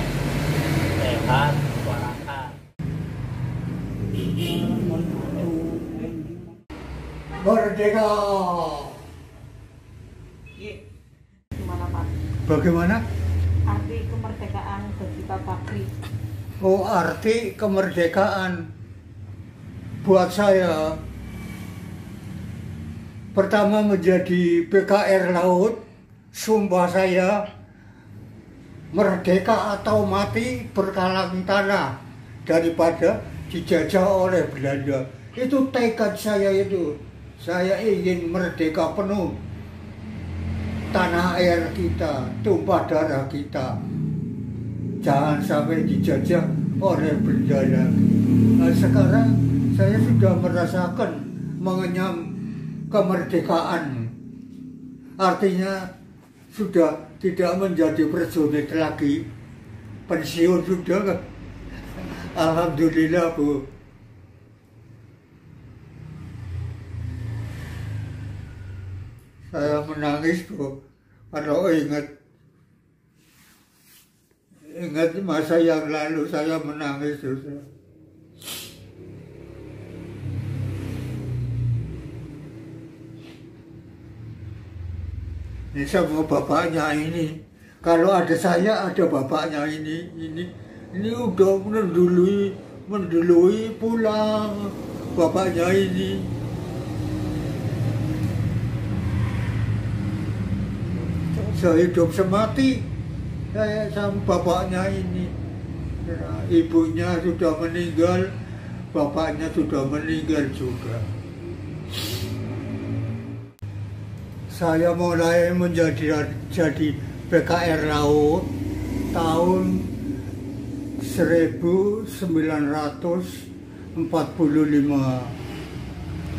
sehat warakat merdeka. Iya. Pak? Bagaimana? Arti kemerdekaan bagi Pak Bakri. Oh arti kemerdekaan buat saya pertama menjadi PKR Laut sumpah saya merdeka atau mati berkalang tanah daripada dijajah oleh Belanda. Itu tekad saya itu. Saya ingin merdeka penuh. Tanah air kita, tumpah darah kita. Jangan sampai dijajah oleh Belanda. Nah, sekarang saya sudah merasakan mengenyam kemerdekaan. Artinya sudah tidak menjadi prajurit lagi. Pensiun sudah kan. Alhamdulillah Bu. Saya menangis Bu kalau ingat ingat masa yang lalu saya menangis sudah. Ini sama bapaknya ini. Kalau ada saya, ada bapaknya ini. Ini ini udah mendului, mendului pulang bapaknya ini. Saya hidup semati saya sama bapaknya ini. Ibunya sudah meninggal, bapaknya sudah meninggal juga. Saya mulai menjadi jadi PKR Laut tahun 1945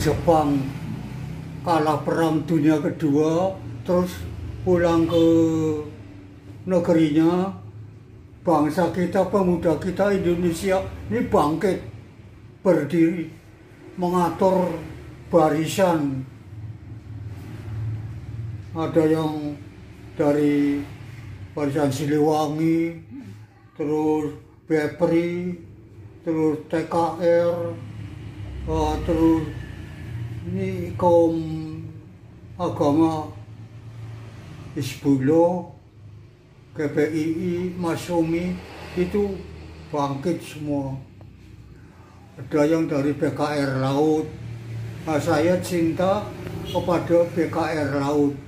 Jepang kalah perang dunia kedua terus pulang ke negerinya. Bangsa kita pemuda kita Indonesia ini bangkit berdiri mengatur barisan ada yang dari barisan Siliwangi terus Bepri terus TKR uh, terus ini kaum agama Hizbullah KPII Masumi itu bangkit semua. Ada yang dari BKR Laut. Nah, saya cinta kepada BKR Laut